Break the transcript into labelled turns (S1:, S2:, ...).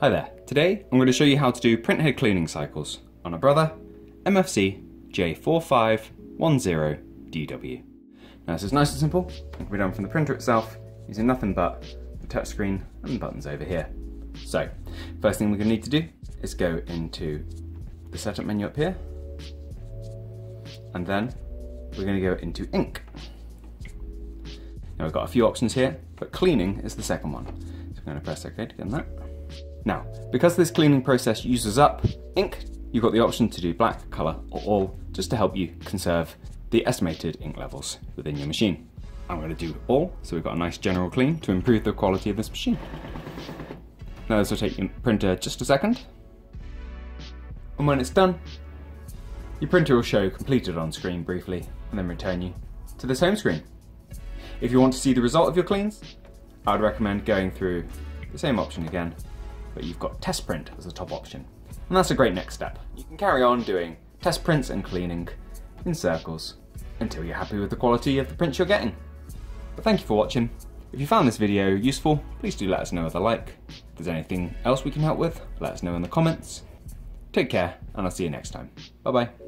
S1: Hi there. Today I'm going to show you how to do printhead cleaning cycles on a Brother MFC J4510DW. Now this is nice and simple. It can be done from the printer itself using nothing but the touchscreen and buttons over here. So, first thing we're going to need to do is go into the setup menu up here and then we're going to go into ink. Now we've got a few options here, but cleaning is the second one. So I'm going to press OK to get that. Now, because this cleaning process uses up ink, you've got the option to do black, colour or all, just to help you conserve the estimated ink levels within your machine. I'm going to do all, so we've got a nice general clean to improve the quality of this machine. Now this will take your printer just a second. And when it's done, your printer will show completed on screen briefly and then return you to this home screen. If you want to see the result of your cleans, I would recommend going through the same option again but you've got test print as a top option. And that's a great next step. You can carry on doing test prints and cleaning in circles until you're happy with the quality of the prints you're getting. But thank you for watching. If you found this video useful, please do let us know with a like. If there's anything else we can help with, let us know in the comments. Take care, and I'll see you next time. Bye bye.